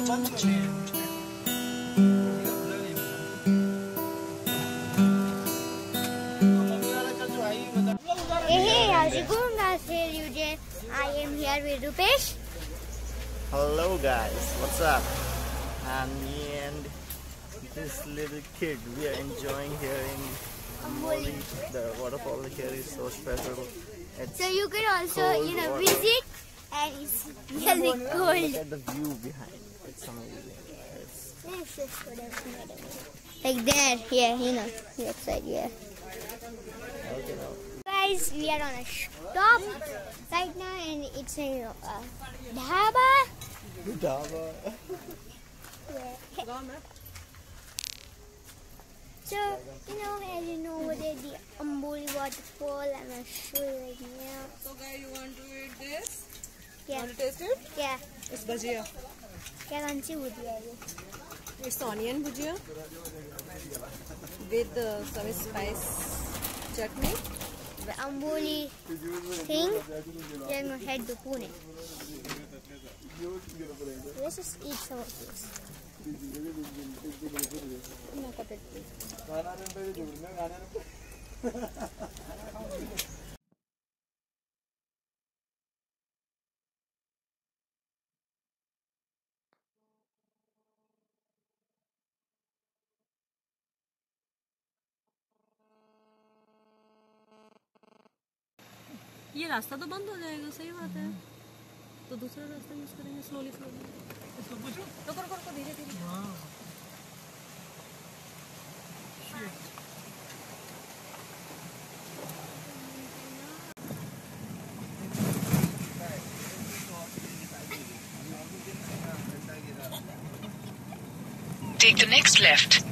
Hey, how's it going guys? Here UJ. I am here with Rupesh. Hello guys, what's up? I'm me and this little kid. We are enjoying here in Amboli. The waterfall here is so special. It's So you can also, you know, water. visit and it's really Look at the view behind. It's amazing. It's This is whatever, whatever. Like there, yeah, you know, that side, yeah. okay. Guys, we are on a stop right now and it's a uh, dhaba. Dhaba. So, you know, as you know, what is the Amboli waterfall, I'm going to show you right now. So guys, you want to eat this? Yeah, Want to taste it? yeah. It's bhajia. क्या कौन सी होती है ये It's onion bhujia with uh, some spice chutney. The Amboli thing, you're going to head to Pune. Let's just eat some of this. No, cut it, ये रास्ता तो बंद हो जाएगा सही बात है। तो दूसरा रास्ता यूज़ करेंगे स्लोली स्लोली रुको रुको रुको धीरे धीरे। Take the next left.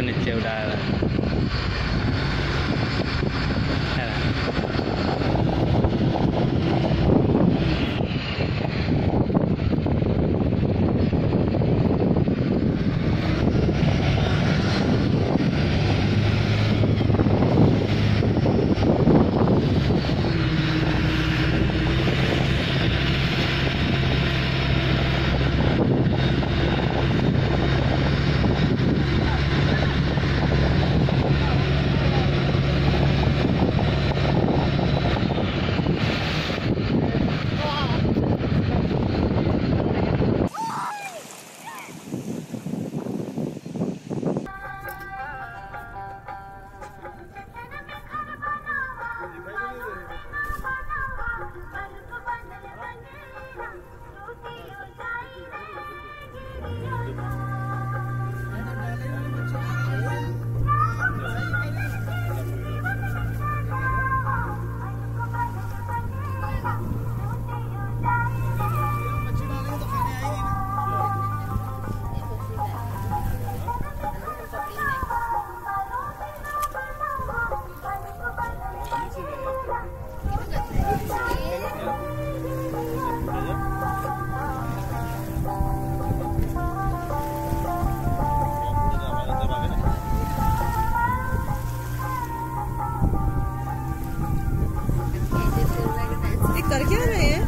สนิทเจลดา कर क्या रहे हैं।